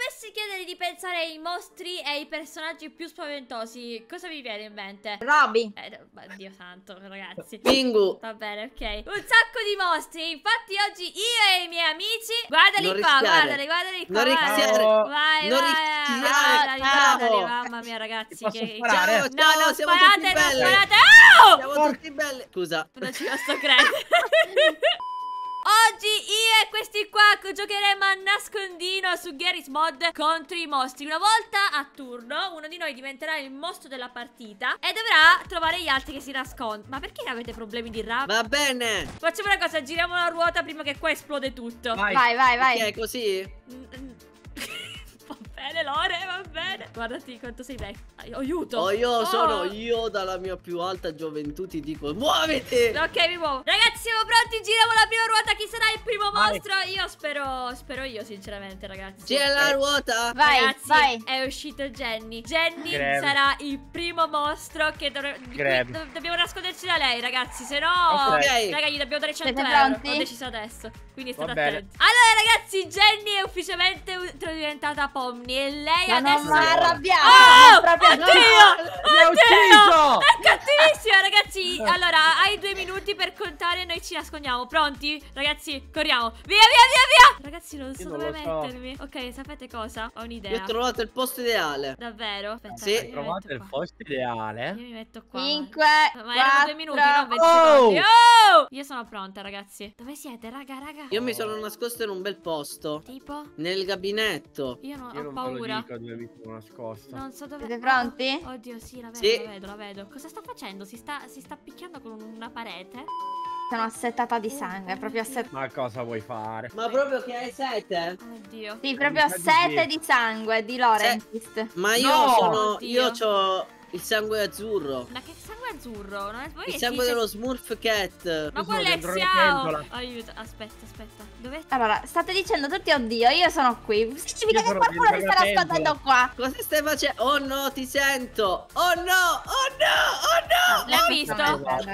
dovessi chiedere di pensare ai mostri e ai personaggi più spaventosi, cosa vi viene in mente? Robby. Eh, Dio santo, ragazzi. Pingu. Va bene, ok. Un sacco di mostri. Infatti, oggi io e i miei amici. Guardali Non qua, rischiare. guardali, guardali qua. Non rischiare. Vai, Non vai. rischiare. Guardali, Ciao. guardali. Mamma mia, ragazzi. Che... sparare? Ciao, No, ciao, non siamo sparate, tutti non sparate. Siamo tutti belli. Scusa. Non ci posso credere. Oggi io e questi qua giocheremo a nascondino su Garry's Mod contro i mostri. Una volta a turno uno di noi diventerà il mostro della partita e dovrà trovare gli altri che si nascondono. Ma perché avete problemi di rap? Va bene. Facciamo una cosa, giriamo la ruota prima che qua esplode tutto. Vai. Vai, vai, vai. Ok, così? Va bene Lore, va bene. Guardati quanto sei vecchio. Aiuto. Oh, io Oh. sono io dalla mia più alta gioventù ti dico muoviti. Ok, mi muovo. Ragazzi, siamo pronti? Giriamo la ruota. Chi sarà il primo Vai. mostro? Io spero, spero io, sinceramente, ragazzi. C'è la ruota. Vai, Ragazzi, vai. è uscito Jenny. Jenny Grab. sarà il primo mostro che dovre- do- dobbiamo nasconderci da lei, ragazzi. Se no, Ok. raga, gli dobbiamo dare 100 Siete euro. Ho deciso adesso. Quindi state attenti. Allora, ragazzi, Jenny è ufficialmente diventata Pomni. E lei Ma non adesso. mi arrabbiare. Oh, proprio oddio! L'ha Oddio! ucciso! È cattivissima, ragazzi. Allora, hai due minuti per contare noi ci nascondiamo. Pronti? Ragazzi, corriamo. Via, via, via, via. Ragazzi, non so Io non dove lo so. mettermi. Ok, sapete cosa? Ho Io un'idea. ho trovato il posto ideale. Davvero? Aspetta, Sì. io mi trovato il posto ideale? Io mi metto qua. 5, Ma erano due minuti, non 20 Oh! secondi. Oh! Io sono pronta, ragazzi. Dove siete, raga, raga? Io mi sono nascosto in un bel posto. Tipo? Nel gabinetto. Io, non, Io ho non paura. dico dove mi sono nascosto. Non so dove. Siete pronti? Oddio, sì, la vedo, Sì. la vedo, la vedo. Cosa sta facendo? Si sta, si sta picchiando con una parete? Sono assetata di sangue, proprio assetata. Ma cosa vuoi fare? Ma proprio che hai sete? Oddio. Sì, proprio sete di sangue di Laurentist. Ma io No! sono. Oddio. Io ho il sangue azzurro. Ma che azzurro? Non è voi Il sangue dello Smurf Cat. Ma quello è Xiao. pentola. Aiuto, aspetta, aspetta. Dove Allora, state dicendo tutti oddio, io sono qui. Significa che qualcuno mi dentro sta la pentola. nascondendo qua. Cosa stai facendo? Oh no, ti sento. Oh no, oh no, oh no. L'ha sto visto?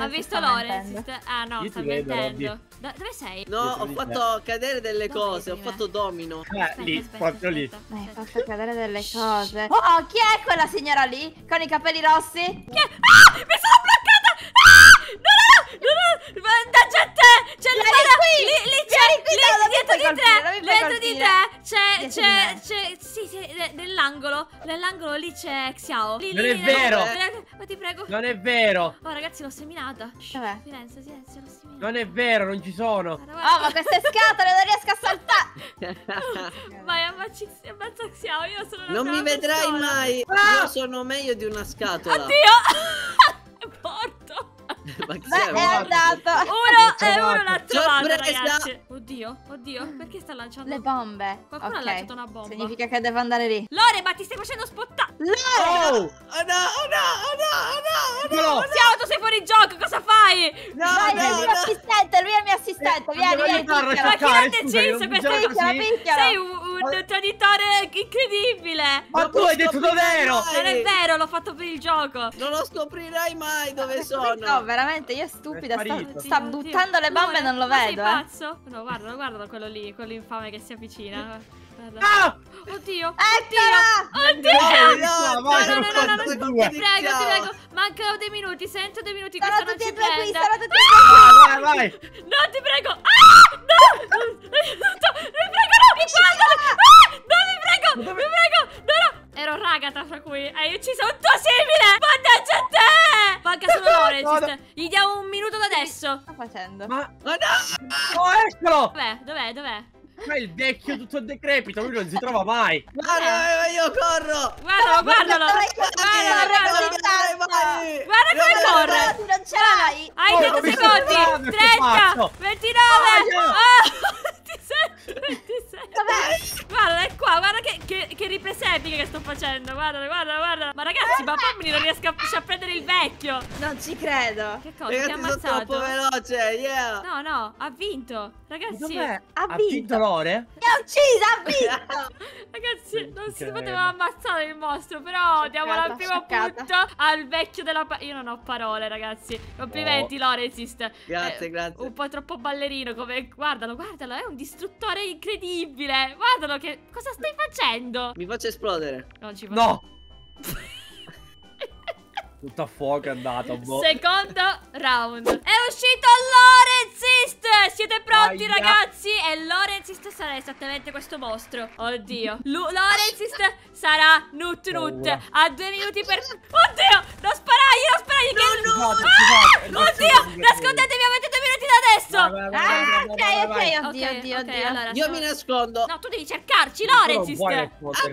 Ha visto sta Lore? mentendo. Si sta- Ah no, Io sta ti mentendo. Dove sei? No, ho fatto cadere delle Dove cose. Ho fatto domino. Eh, lì, proprio lì. Hai fatto cadere delle cose. Oh, chi è quella signora lì? Con i capelli rossi? Chi è? Ah! Mi sono bloccata! Ah! No, no, a te! C'è Vieni guarda, qui! Lì, lì c'è! Lì, dietro di te! Dietro di te! C'è, c'è, c'è... Sì, sì, ne- nell'angolo. Nell'angolo lì c'è Xiao. Lì, Non lì, è lì, vero. lì. Ma ti prego. Non è vero! Oh, ragazzi, l'ho seminata. Dov'è? Silenzio, silenzio, l'ho seminata. Non è vero, non ci sono! Guarda, Oh, ma queste scatole non riesco a saltare. Vai, ammazza Xiao. Io sono una Non mi vedrai persona. mai. Ah! Io sono meglio di una scatola. Oddio! È morto. Ma chi Beh, sei? è andato. Uno e uno l'ha trovato, Sorpresa! ragazzi. Oddio, oddio, perché sta lanciando? Le bombe. Qualcuno ha Ok. lanciato una bomba. Significa che devo andare lì. Lore, ma ti stai facendo spottare. Oh! Oh no, oh no, oh no, oh no, oh no. Eccolo! Siamo, tu sei fuori gioco, cosa fai? No, Vai, è il no, mio no. assistente, lui è il mio assistente. Eh, Vieni, vieni. Ma chi l'ha deciso questa. Sei un, un traditore incredibile. Ma tu hai detto dov'ero! Non è vero, l'ho fatto per il gioco. Non lo scoprirai mai dove No, sono. veramente, io stupida. È Sta, sta Oddio, buttando le bombe e non lo ma vedo, Sei eh. pazzo? No, guarda, guarda quello lì, quello infame che si avvicina. Guarda. Ah! Oddio, Eccola! oddio. No, no, vai, no, no, no, no, e no, due. Ti prego, ti prego. Mancano dei minuti, sento dei minuti. Questa non ci e qui, prenda. sono tutti e due qui. Vai, vai! No, ti prego! Ah! No! Guardalo! Ah! No, mi prego! Mi prego! No, no! Ero Ragata, fra cui hai ucciso un tuo simile! Mannaggia a te! Manca solo Lawrence. Gli diamo un minuto da adesso. Sta facendo? Ma... Oh no! Oh, eccolo! Dov'è? Dov'è? Dov'è? Ma il vecchio tutto decrepito, lui non si trova mai! Ma no, io corro! Guardalo, guardalo! Così tanto? Guarda come Non corre! Non ce l'hai! Hai Oh, 30 come secondi! sto andando, 30! pazzo? 29! Aia! Ah! 26! 26! Dov'è? Guarda, è qua, guarda che, che, che riprese epiche che sto facendo. Guarda, guarda, guarda. Ma ragazzi, ma poi non riesco a, a prendere il vecchio. Non ci credo. Che cosa? Ti ha ammazzato? troppo veloce, yeah! No, no, ha vinto. Ragazzi? Ha Ha vinto vinto. Lore? Mi ha uccisa, ha vinto! Ragazzi, non si poteva ammazzare il mostro, però diamo al Scioccata, primo scioccata. punto al vecchio della... Io non ho parole, ragazzi. Complimenti, Lorenzist. Grazie, Eh, grazie. Un po' troppo ballerino come... Guardalo, guardalo, è un distruttore incredibile. Guardalo che... Cosa stai facendo? Mi faccio esplodere. Non ci posso... No! Tutto a fuoco è andato, boh. Secondo round. È uscito Lorenzist! Siete pronti, Aia. ragazzi? E Lorenzist sarà esattamente questo mostro. Oddio. Lu- Lorenzist sarà Nut Nut. Ha due minuti per. Oddio! Non sparagli, non sparagli! che... Scusate, Ah! scusate, non Oddio! Nascondetevi, avete due minuti da adesso! Ah, ok, ok, oddio, oddio, oddio. allora, Io mi nascondo. No, tu devi cercarci, puoi Ah,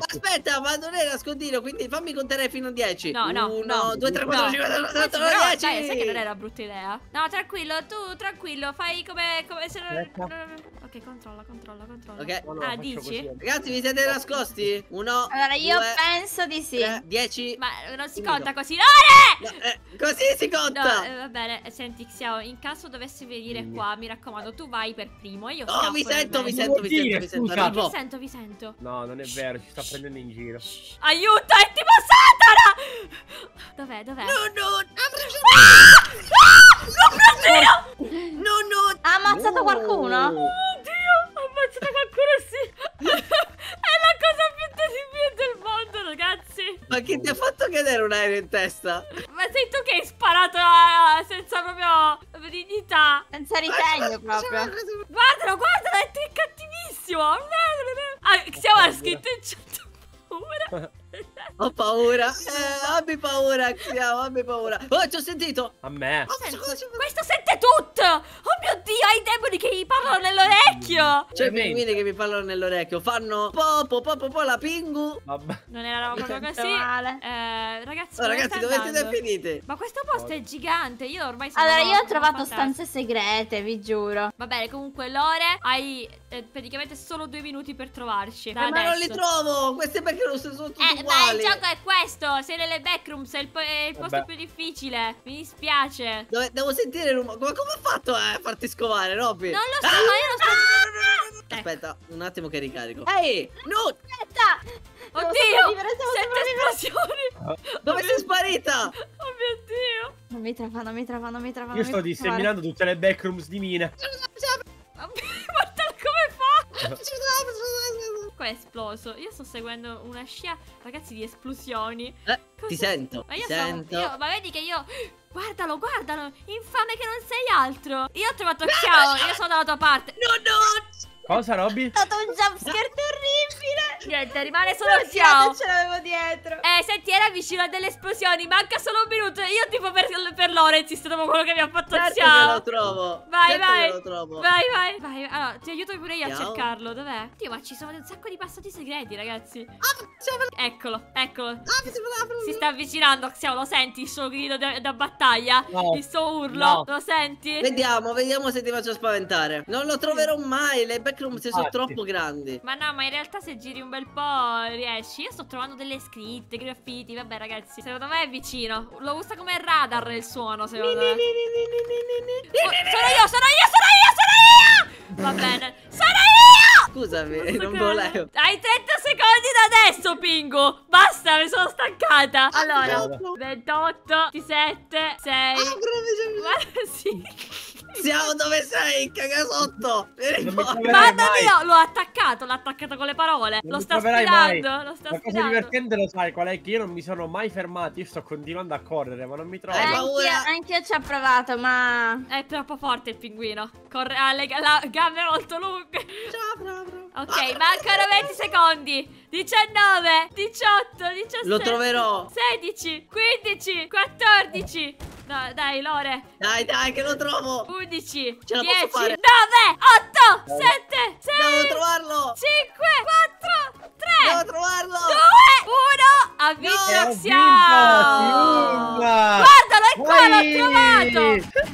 aspetta, ma non è nascondino, quindi fammi contare fino a 10. No, no, 1, no. 2, 3, 4, 5, 6, 7, 8, Però, 9, dai, 10. sai che non era una brutta idea? No, tranquillo, tu tranquillo, fai come, come se non... Ok, controlla, controlla, controlla. Ok. No, no, Ah, dici? così. Ragazzi, vi siete nascosti? 1, Allora, io due, penso di sì. 10. Ma non si conta così. No, eh, così si No, conta. eh, va bene, senti Xiao, in caso dovessi venire qua, mi raccomando, tu vai per primo, io Oh, vi sento, vi sento, vi sento, vi sento. Vi sento, vi sento. No, non è vero, ci sta prendendo in giro. Aiuto, è tipo Satana! Dov'è, dov'è? No, no, Ah! Oh mio Dio! no, no. Ha ammazzato No. qualcuno? Ma chi ti ha fatto cadere un aereo in testa? Ma sei tu che hai sparato a- senza proprio dignità! Senza ritegno proprio. Guardalo, guardalo, è cattivissimo! Ah, siamo a scritto in chat paura. Ho paura. Eh, abbi paura, Xiao, abbi paura. Oh, ci ho sentito. A me. Oh, questo sente tutto! Oh mio Dio, hai i demoni che gli parlano nell'orecchio! C'è i pinguini che mi parlano nell'orecchio. Fanno popo, popo, po, la pingu. Vabbè. Non era proprio Mi sento così. male. Eh, ragazzi, Oh, dove ragazzi, dove siete finite? Ma questo posto è gigante, io ormai sono Allora, io ho trovato fantastica. stanze segrete, vi giuro. Va bene, comunque Lore, hai eh, praticamente solo due minuti per trovarci. Eh, ma non li adesso. trovo. Questi perché non sono tutti Eh, ma uguali. il gioco è questo, sei nelle backrooms, è il, po- è il posto Vabbè. più difficile. Mi dispiace. Dove- devo sentire il rumore. Ma come ha fatto a farti scovare, Robby? Non lo so, Ah! io non sto... Ecco. Aspetta, un attimo che ricarico. Ehi, no! Aspetta! Oddio! Sette esplosioni! Dove sei sparita? Oh mio Dio! Non mi trova, non mi trova, non mi trova. Io sto disseminando tutte le backrooms di mine. Fa! Qua è esploso. Io sto seguendo una scia, ragazzi, di esplosioni. Eh, ti sento, Ma ti io sento. sono. Io, ma vedi che io. Guardalo, guardalo! Infame che non sei altro! Io ho trovato Xiao, io sono dalla tua parte. No, no! Cosa, Robby? È stato un jumpscare terribile. Niente, rimane solo Non Xiao. ce l'avevo dietro. Eh, senti, era vicino a delle esplosioni. Manca solo un minuto. Io tipo per, per Lorenz, dopo quello che mi ha fatto Certo che Xiao. lo trovo. Vai, certo vai. che lo trovo. Vai, vai, vai. Allora, ti aiuto pure io a Ciao. cercarlo. Dov'è? Dio, ma ci sono un sacco di passati segreti, ragazzi. Ah, Eccolo, eccolo. ah, Si sta avvicinando, Xiao, lo senti il suo grido da, da battaglia? No. Il suo urlo? No. Lo senti? Vediamo, vediamo se ti faccio spaventare. Non lo troverò mai. Le backrooms sono troppo grandi. Ma no, ma in realtà se giri un bel po' riesci. Io sto trovando delle scritte, graffiti. Vabbè, ragazzi, secondo me è vicino. Lo usa come radar il suono, secondo me. Oh, sono io, sono io, sono io, sono io! Va bene, sono io! Scusami, non volevo. Hai 30 secondi da adesso, Pingu. Basta, mi sono stancata. Allora, Bravo. 28, 27, 6. Ah, Guarda, sì. Siamo dove sei, cagasotto. Vieni Non mi fuori. troverai Guarda mai. io, l'ho attaccato, l'ho attaccato con le parole. Non lo sta mai. sfidando, lo sta La cosa divertente lo sai qual è? Che io non mi sono mai fermato. Io sto continuando a correre, ma non mi trovo. Hai Eh, paura? anch'io, anch'io ci ho provato, ma... È troppo forte il pinguino. Corre, ha le la- gambe molto lunghe. Ciao, bravo, bravo. Ok, mancano 20 secondi. 19, 18, 17. Lo troverò. 16, 15, 14. No, dai, Lore. Dai, dai, che lo trovo. 11, Ce la 10, posso fare. 9, 8, 7, 6, Devo trovarlo. 5, 4, 3, Devo trovarlo. 2, 1. Ha vinto No, Xiao. Guardalo, è qua, l'ho trovato.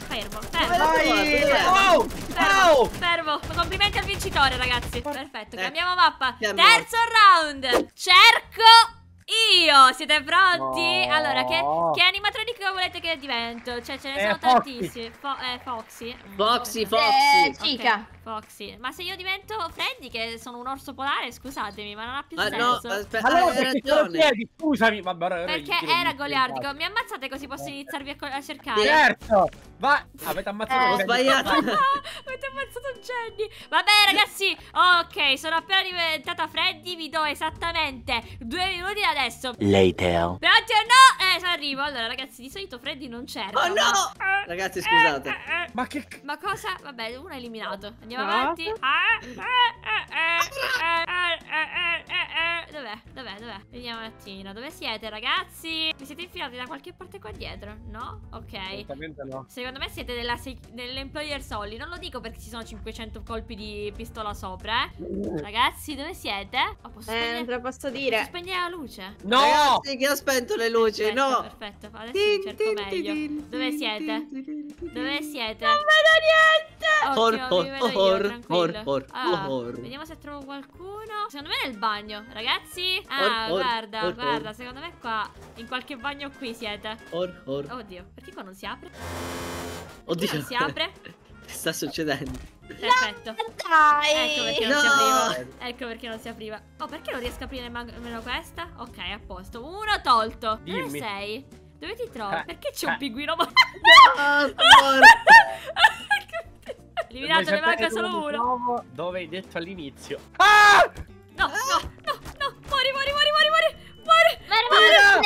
Fermo, fermo. Vai! Oh! Fermo, fermo. Complimenti al vincitore, ragazzi. Perfetto, Eh, cambiamo mappa. Terzo round. Cerco io. Siete pronti? No. Allora, che, che animatronico volete che divento? Cioè, ce ne Eh, sono Foxy. tantissimi. Fo- eh, Foxy. Foxy, aspetta. Foxy. Eh, Cica. Ok, Foxy. Ma se io divento Freddy, che sono un orso polare, scusatemi, ma non ha più Ah, no, senso. aspetta, Allora hai ragione. piedi? Scusami, gli Perché era di- goliardico. Mi ammazzate così posso iniziarvi a, a cercare. Certo! Va! Avete ammazzato Eh, Ho sbagliato. Avete ammazzato Jenny Vabbè ragazzi Ok sono appena diventata Freddy Vi do esattamente due minuti da adesso Later. Pronti o no? Eh sono arrivo Allora ragazzi di solito Freddy non cerca Oh no! ma- eh, Ragazzi, scusate. eh, eh, eh. Ma che... Ma cosa? Vabbè uno è eliminato Andiamo Andiamo avanti. Ah, ah, ah. Dov'è? Vediamo un attimo Dove siete ragazzi? Vi siete infilati da qualche parte qua dietro? No? Ok no. Secondo me siete dell'employer Solly. Non lo dico perché ci sono 500 colpi di pistola sopra, eh. Ragazzi, dove siete? Oh, posso Eh, non te lo posso posso dire. spegnere la luce? No! Ragazzi, che ho spento le luci, Perfetto, no! perfetto. Adesso vi cerco tin, meglio. tin, Dove siete? Dove siete? Non vedo niente. Or, or, or, or, or, or. Vediamo se trovo qualcuno. Secondo me nel bagno, ragazzi. Ah, Or, or, guarda, or, or. guarda. Secondo me qua, in qualche bagno qui siete. Or, or. Oddio, perché qua non si apre? Oddio. non si apre? Che sta succedendo? Perfetto. Dai. Ecco perché non si No! apriva. Ecco perché non si apriva. Oh, perché non riesco a aprire nemmeno questa? Ok, a posto. Uno tolto. Dove Dimmi. sei? Dove ti trovi? Eh, Perché c'è un eh. pinguino? Ah, or. Eliminato, ne manca solo dove uno. Dove hai detto all'inizio. Ah!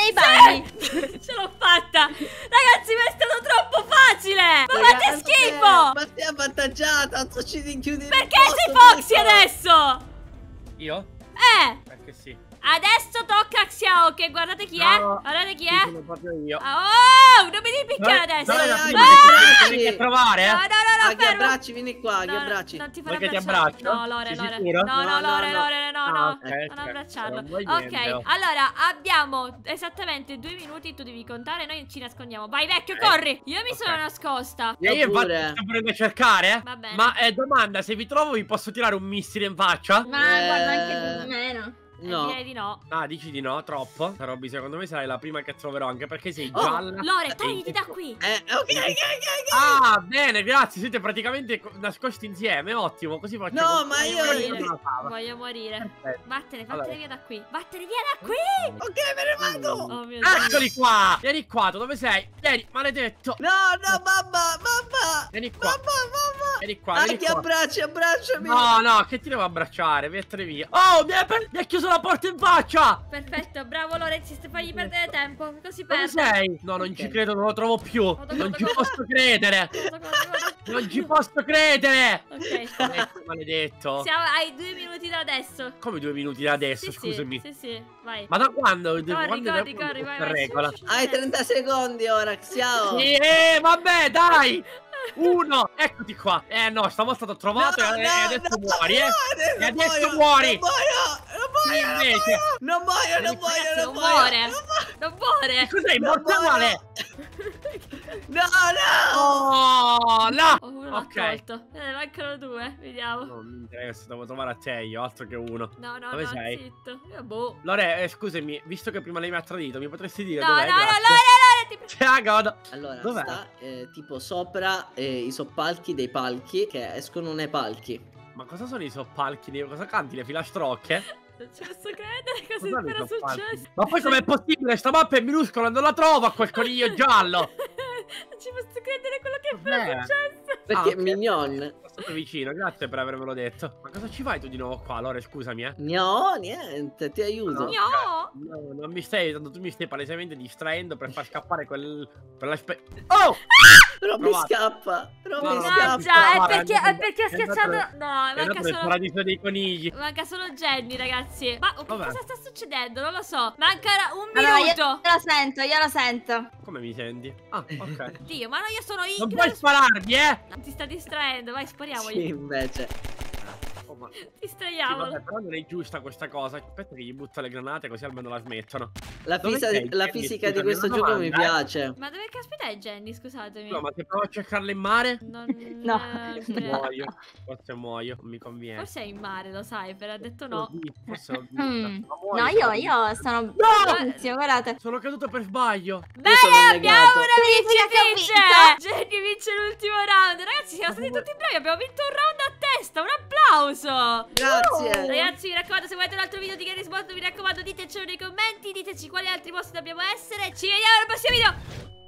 Nei bagni. Sì! Ce l'ho fatta. Ragazzi, ma è stato troppo facile. Ma fate Ragazzi, schifo. Ma sei avvantaggiata, non ci rinchiudi Perché sei Foxy adesso? Io? Eh. Perché sì. Adesso tocca a Xiao, che guardate chi è? No. Guardate chi Sì, è? sono proprio io. Ah, Oh, non mi devi picchiare Dove- adesso. dai, che dai. ti devi a provare, No, eh? no, no, no, Ah, che fermo. abbracci, vieni qua, No, abbracci. Non ti farò Vuoi che ti abbracciare. abbraccio? No, Lore, Lore. No, no, No, no, Lore, no. Lore, no, Ah, no. ok, Non ok. abbracciarlo. Ok, niente. allora abbiamo esattamente due minuti. Tu devi contare, noi ci nascondiamo. Vai, vecchio, corri. Io mi sono nascosta. E io infatti pure. sto venendo a cercare, eh? Va bene. Ma eh, domanda, se vi trovo vi posso tirare un missile in faccia? Ma Eh. guarda anche di meno. Eh, No. direi di no. Ah, dici di no, troppo. Robby, secondo me sarai la prima che troverò, anche perché sei Oh, gialla. Lore, togliti da qui. Eh, ok, ok, ok, ok. Ah, bene, grazie. Siete praticamente co- nascosti insieme. Ottimo, così facciamo. No, ma io- Voglio morire. Perfetto. Vattene, vattene Allora. via da qui. Vattene via da qui. Ok, me ne vado. Oh mio Dio. Eccoli qua! Vieni qua, tu dove sei? Vieni, maledetto! No, no, mamma, mamma. Vieni qua, Mamma, mamma. vieni qua, vieni che qua. abbracci, abbracciami. No, no, che ti devo abbracciare? Vattene via. Oh, mi ha, per- mi ha chiuso la porta in faccia! Perfetto, bravo Lorenzi, fagli perdere tempo. Così Dove perde. sei? No, non ci Ok. credo, non lo trovo più. Guarda, Non guarda, ci guarda. posso credere. Non ci posso credere. Ok. Maledetto, maledetto. Siamo ai due minuti da adesso. Come due minuti da adesso, Sì, scusami. Sì, sì, vai. Ma da quando? Corri, quando corri, corri, vai, vai. regola? Hai 30 secondi ora, Xiao. Sì, eh, vabbè, dai! Uno, eccoti qua. Eh no, stavolta ti ho trovato e, e adesso muori, eh. E adesso muori. Non muoio, non muoio, non Invece. Non muoio, non muoio, Ragazzi, non non muoio. muore. Non muore. Cos'è? Non Immortale? No, no. Oh, no! Oh, uno Ok. tolto. Eh, mancano due. Vediamo. Non mi interessa, devo trovare a te io, altro che uno. No, no, Dove no, sei? zitto. Io boh. Lore, eh, scusami, visto che prima lei mi ha tradito, mi potresti dire No, dov'è? no, no. Lore, Lore, ti prego. Ah, godo. Allora, Dov'è? sta eh, tipo sopra eh, i soppalchi dei palchi che escono nei palchi. Ma cosa sono i soppalchi? Di- Cosa canti? Le filastrocche? Non ci posso credere cosa è appena successo. Ma poi com'è possibile? Sta mappa è minuscola, non la trovo a quel coniglio giallo. non ci posso credere quello che è appena successo. Perché Ah, ok. mignon. Sono stato vicino, grazie per avermelo detto. Ma cosa ci fai tu di nuovo qua, Lore? Scusami, eh. No, niente, ti aiuto. No. No. No, non mi stai aiutando, tu mi stai palesemente distraendo per far scappare quel. quella spe- Oh! Però mi Provato. scappa. Però No, scappa. È perché, è perché ha schiacciato. No, È manca solo. paradiso dei conigli. Manca solo Jenny, ragazzi. Ma oh, cosa sta succedendo? Non lo so. Manca un Allora, io, minuto. io lo sento, io lo sento. Come mi senti? Ah, ok. Dio, ma no, io sono non Ingrid. puoi spararmi, eh! Ti sta distraendo, vai, spariamogli. Sì, invece. Ma Ti Sì, però non è giusta questa cosa. Aspetta che gli butta le granate così almeno la smettono. La, fisa- sei, la Jenny? fisica di Scusami, questo gioco mi domanda, eh. piace. Ma dove caspita è Jenny? Scusatemi. No, ma se provo a cercarla in mare, Non... No. eh, muoio. Forse muoio, non mi conviene. Forse è in mare, lo sai, però ha detto no. Forse l'ho vista. Mm. Muoio, No, io, io sono No! guardate. Sono caduto per sbaglio. Bene, abbiamo una vincitrice! Jenny vince l'ultimo round. Ragazzi, siamo stati tutti bravi. Abbiamo vinto un round a testa. Un applauso. Grazie. Ragazzi, mi raccomando, se volete un altro video di Gary Spot, mi raccomando, ditecelo nei commenti. Diteci quali altri mostri dobbiamo essere. Ci vediamo al prossimo video.